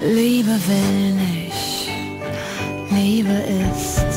Liebe will nicht, Liebe ist.